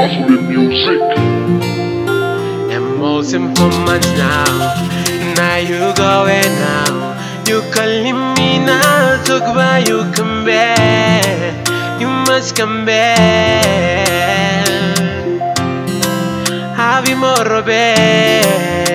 Hustling music. And most informants now, now you going now. You calling me now, talk about you come back. You must come back. Have more bed.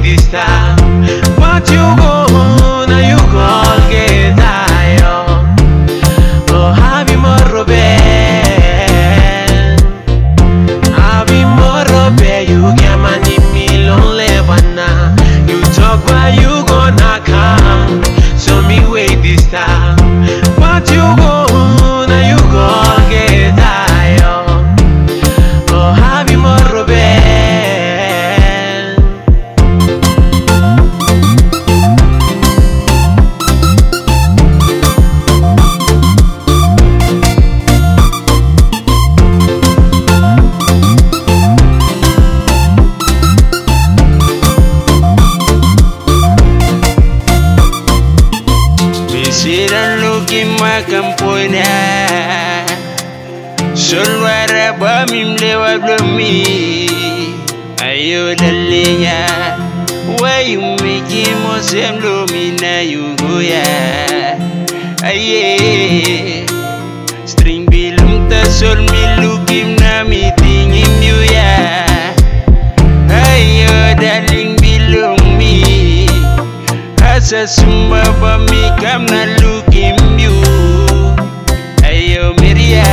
This time. But you go Siran luki makam puna Sulwara bamim lewa blomi Ayo dalinya Wayumiki mosem lumina yuguya Aye sasumba me come na look in you ayo miria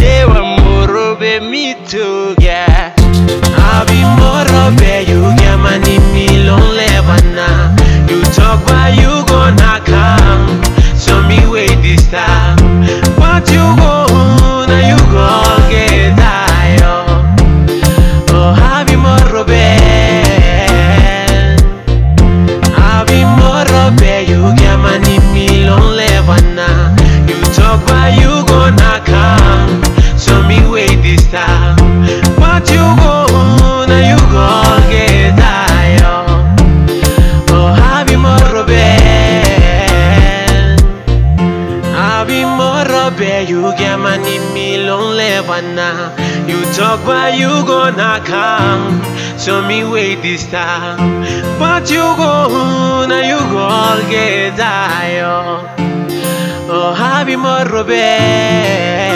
lewa morobe mituga. Abi morobe you nyamani milon levana. You talk why you gonna come? Show me way this time but you go bana. You talk but you gonna come. Show me way this time. But you go now you go get tired. Oh, happy more bed.